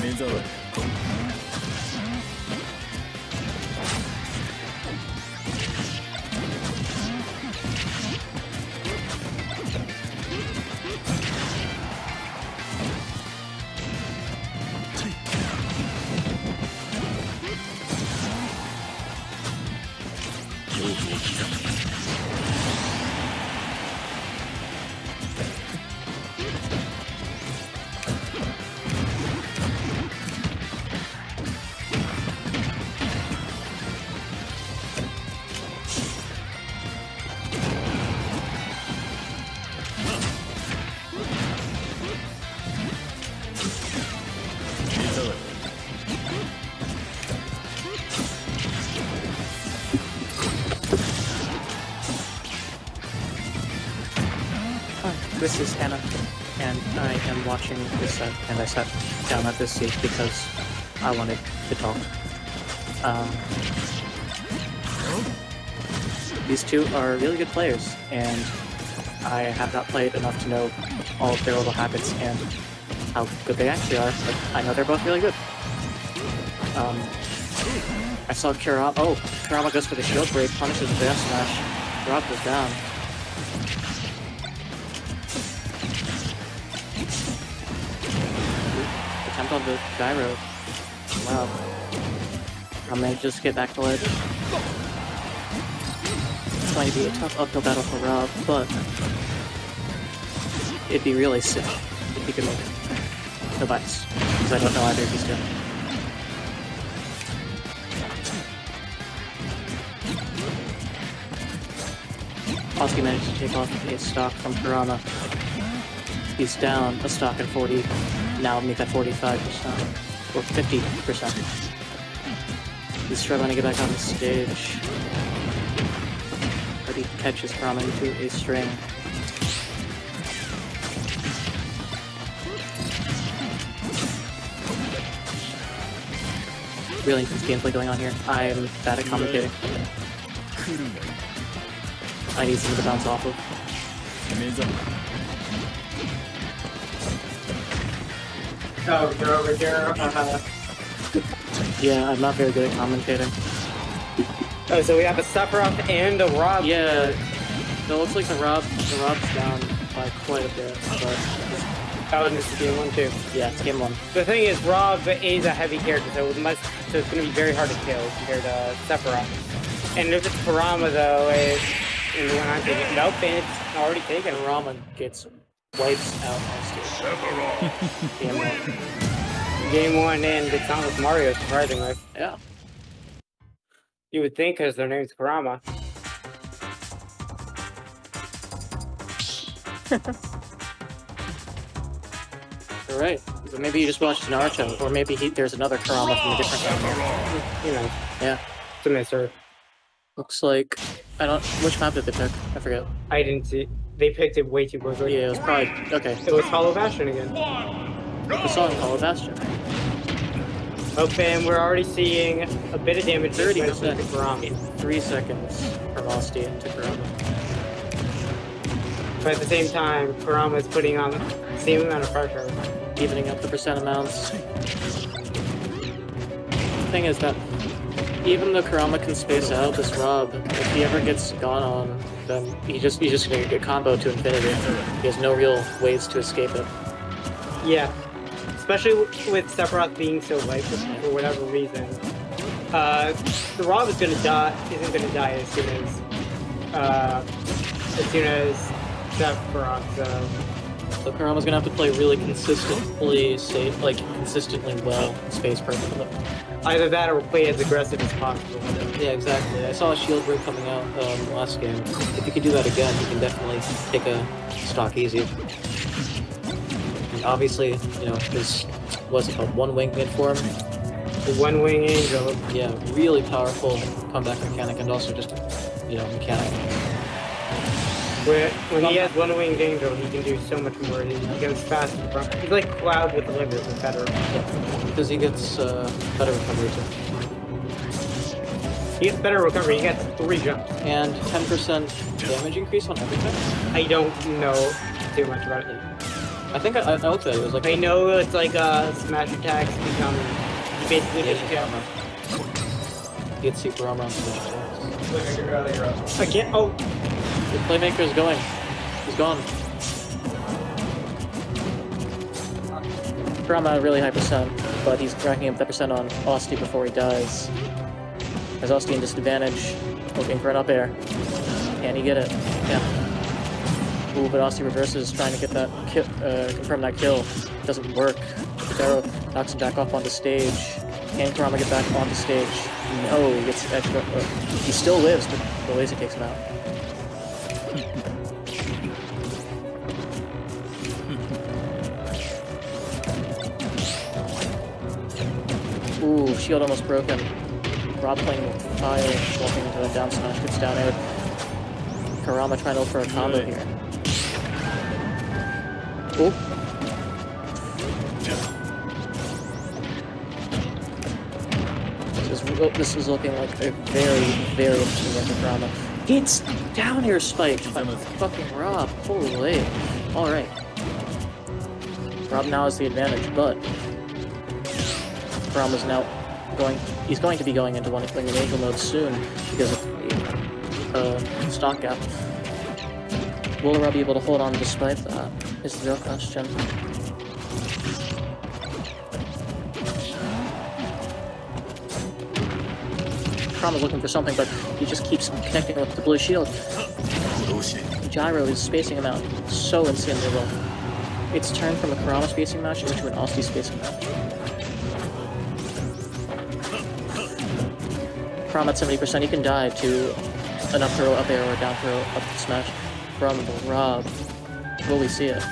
目障り恐怖を刻む This is Hannah, and I am watching this set, and I sat down at this seat because I wanted to talk. Um, these two are really good players, and I have not played enough to know all of their little habits and how good they actually are, but I know they're both really good. Um, I saw Kurama. Oh, Kurama goes for the shield break, punishes the down smash. Rob goes down. On the gyro. Wow. I'm gonna just get back to ledge. Going to be a tough uphill battle for Rob, but it'd be really sick if he could make it. No bites, because I don't know either of these two. Austi managed to take off a stock from Kurama. He's down a stock at 40, now make that 45%, or 50%. He's struggling to get back on the stage. But he catches Kurama into a string. Really intense gameplay going on here. I'm bad at commentating. I need something to bounce off of. Oh, you're over here. Uh, Yeah, I'm not very good at commentating. oh, so we have a Sephiroth and a Rob. Yeah, it looks like the Rob the Rob's down by quite a bit, but Oh, and this is game one too. yeah, it's game one. The thing is, Rob is a heavy character, so it must, so it's going to be very hard to kill compared to Sephiroth. And if it's Kurama though, it's and the one I'm taking. Nope, and it's already taken. Ramen gets wipes out Austin. game one. Game one, and it's not with Mario, surprisingly. Yeah. You would think because their name's Kurama. All right. But maybe you just watched Naruto, or maybe he, there's another Kurama from a different game. You know, Yeah. it's a mister. Looks like I don't. Which map did they pick? I forget. I didn't see. They picked it way too quickly. Yeah, it was probably okay. It was Hollow Bastion again. The song Hollow Bastion. Oh, and we're already seeing a bit of damage. 30 30 to percent three seconds from Austin to Kurama. But at the same time, Kurama is putting on the same amount of pressure. evening up the percent amounts. The thing is that even though Kurama can space out this Rob, if he ever gets gone on, he just he's just gonna get combo to infinity. He has no real ways to escape it. Yeah. Especially with Sephiroth being so light for, whatever reason. Uh, the Rob is gonna die, isn't gonna die as soon as, uh, as soon as Sephiroth, so. So Kurama's gonna have to play really consistently safe, like consistently well, space perfectly. Either that or play as aggressive as possible. Yeah, exactly. I saw a shield break coming out um, last game. If he could do that again, he can definitely take a stock easy. And obviously, you know, this was a one wing mid for him. The One Wing Angel. Yeah, really powerful comeback mechanic and also just you know mechanic. Where, when he has one winged angel, he can do so much more. He, he goes fast. in front. He's like Cloud with the liver, but better. Because he gets uh, better recovery too. He gets better recovery. He gets three jumps. And 10% damage increase on everything? I don't know too much about it. I think I, I, looked at it, it was like... I know it's like uh, smash attacks become basically Yeah, just armor. He gets super armor on smash attacks. I can't. Oh, The playmaker is going. He's gone. Kurama a really high percent, but he's racking up that percent on Austi before he dies. Has Austi in disadvantage, looking for an up air. Can he get it? Yeah. Ooh, but Austi reverses, trying to get that uh, confirm that kill. Doesn't work. Pharaoh knocks him back off onto stage. Can Kurama get back onto stage? No, he gets extra. Uh, he still lives, but the laser takes him out. Ooh, shield almost broken. Rob playing with fire, walking into a down smash, gets down air. Kurama trying to look for a combo here. Ooh. This is, oh, this is looking like a very, very interesting game for Kurama. It's down here spiked by fucking Rob. Holy. Alright. Rob now has the advantage, but Ram is now going. He's going to be going into one of winged angel mode soon because of the uh, stock gap. Will Rob be able to hold on despite that? Is the real question. Ram is looking for something, but he just keeps connecting with the blue shield. Gyro is spacing him out so insanely well. It's turned from a Kurama spacing match into an Austi spacing match. From at 70%, he can dive to an up throw, up air, or down throw, up smash from the Rob. Will we see it?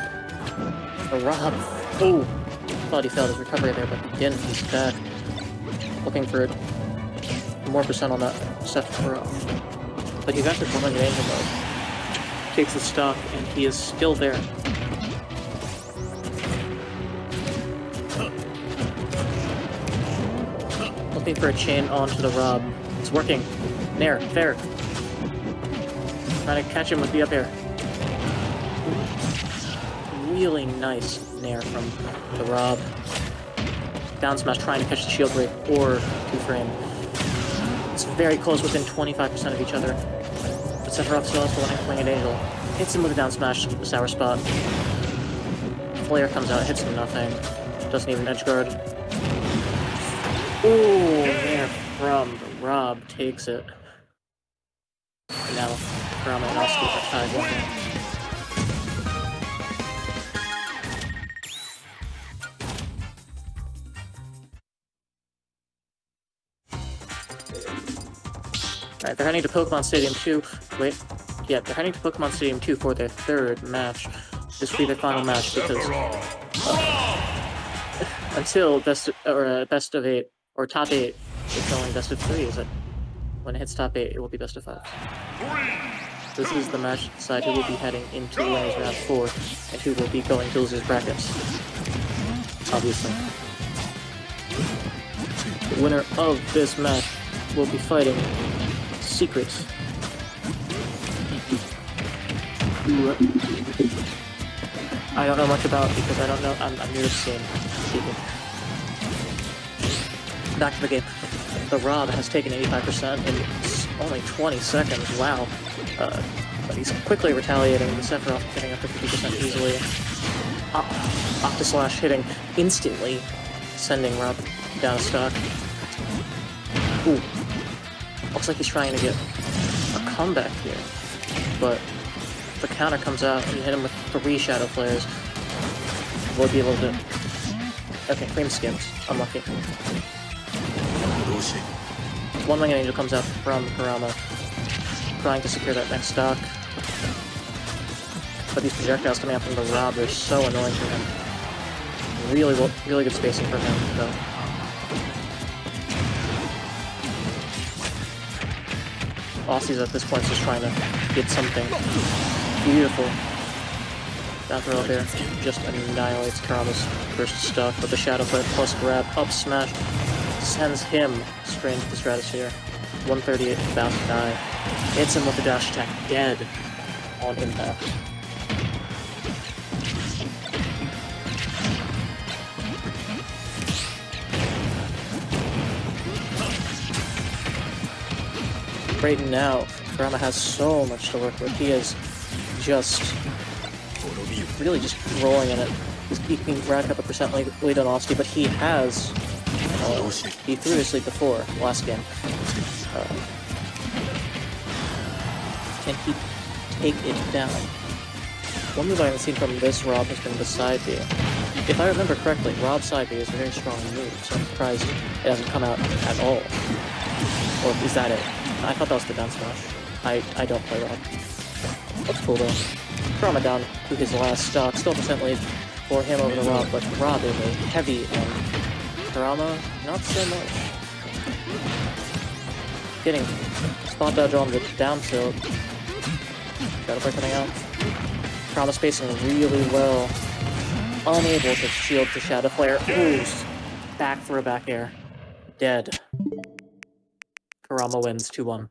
The Rob. Oh! Thought he failed his recovery there, but he didn't. He's back. Looking for more percent on that set throw. But he's entered one in angel mode. Takes the stock, and he is still there. Looking for a chain onto the Rob. It's working. Nair, fair. Trying to catch him with the up air. Really nice Nair from the Rob. Down smash trying to catch the shield break or two frame. It's very close, within 25% of each other. But Sephiroth still has the one winged angel. Hits him with a down smash, the sour spot. Flare comes out, hits him nothing. Doesn't even edge guard. Ooh, Nair from Rob takes it. And now Romanowski for tied one. Alright, they're heading to Pokemon Stadium 2. Wait, yeah, they're heading to Pokemon Stadium 2 for their third match. This will be their final match because. Uh, until best, or, uh, best of 8, or top 8, it's only best of three, is it? When it hits top eight, it will be best of five. This is the match to decide who will be heading into winners round four, and who will be going to losers brackets. Obviously. The winner of this match will be fighting Secrets. I don't know much about because I don't know. I'm, I'm new to seeing. Back to the game. The Rob has taken 85% in only 20 seconds. Wow. Uh, but he's quickly retaliating. The Sephiroth getting up to 50% easily. Op- Octaslash hitting instantly, sending Rob down a stock. Ooh. Looks like he's trying to get a comeback here. But the counter comes out and you hit him with three Shadow Flares. We'll be able to... Okay, Cream Skims. Unlucky. One Winged Angel comes out from Kurama, trying to secure that next stock. But these projectiles coming out from the Rob are so annoying for him. Really, really good spacing for him, though. Austi's at this point just trying to get something. Beautiful. Down throw air just annihilates Kurama's first stuck with the Shadow Flare plus grab up smash sends him straight into the stratosphere. 138 about to die. Hits him with the dash attack dead on impact. Right now, Kurama has so much to work with. He is just really just rolling in it. He's keeping rack up a percent lead, on Austi, but he has. He threw his sleep before last game. Uh, can he take it down? One move I haven't seen from this Rob has been the side B. If I remember correctly, Rob's side B is a very strong move, so I'm surprised it hasn't come out at all. Or is that it? I thought that was the down smash. I, I don't play Rob. That's cool though. Kurama down to his last stock. Still percent lead for him over the Rob, but Rob is a heavy and Kurama, not so much. Getting spot dodge on the down tilt. Gotta break coming out. Kurama spacing really well. Unable to shield the Shadow Flare. Ooh, back throw back air. Dead. Kurama wins 2-1.